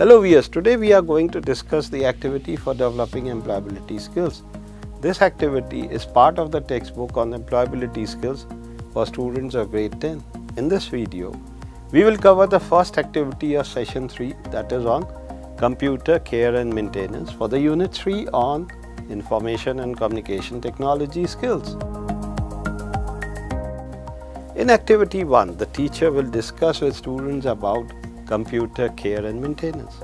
Hello viewers, today we are going to discuss the activity for developing employability skills. This activity is part of the textbook on employability skills for students of grade 10. In this video, we will cover the first activity of session 3 that is on computer care and maintenance for the unit 3 on information and communication technology skills. In activity 1, the teacher will discuss with students about computer care and maintenance.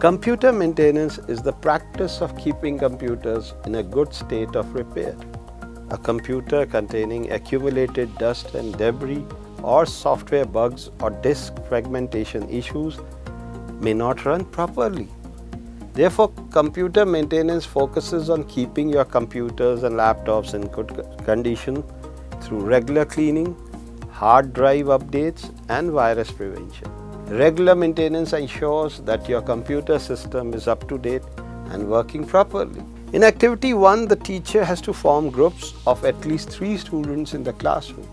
Computer maintenance is the practice of keeping computers in a good state of repair. A computer containing accumulated dust and debris or software bugs or disk fragmentation issues may not run properly. Therefore, computer maintenance focuses on keeping your computers and laptops in good condition through regular cleaning, hard drive updates and virus prevention. Regular maintenance ensures that your computer system is up to date and working properly. In activity 1, the teacher has to form groups of at least 3 students in the classroom.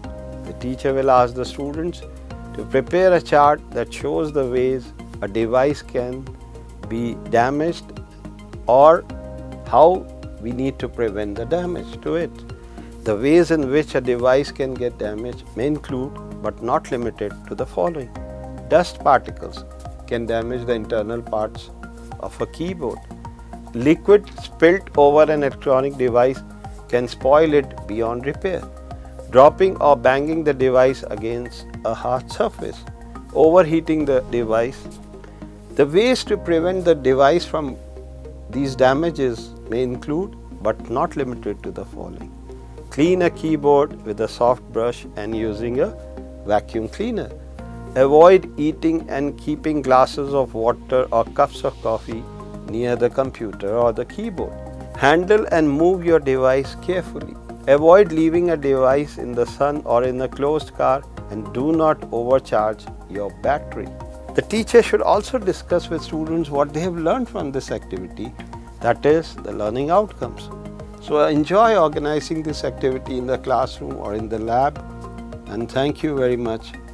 The teacher will ask the students to prepare a chart that shows the ways a device can be damaged or how we need to prevent the damage to it. The ways in which a device can get damaged may include but not limited to the following. Dust particles can damage the internal parts of a keyboard. Liquid spilt over an electronic device can spoil it beyond repair. Dropping or banging the device against a hard surface, overheating the device. The ways to prevent the device from these damages may include but not limited to the following. Clean a keyboard with a soft brush and using a vacuum cleaner. Avoid eating and keeping glasses of water or cups of coffee near the computer or the keyboard. Handle and move your device carefully. Avoid leaving a device in the sun or in a closed car and do not overcharge your battery. The teacher should also discuss with students what they have learned from this activity, that is, the learning outcomes. So enjoy organizing this activity in the classroom or in the lab and thank you very much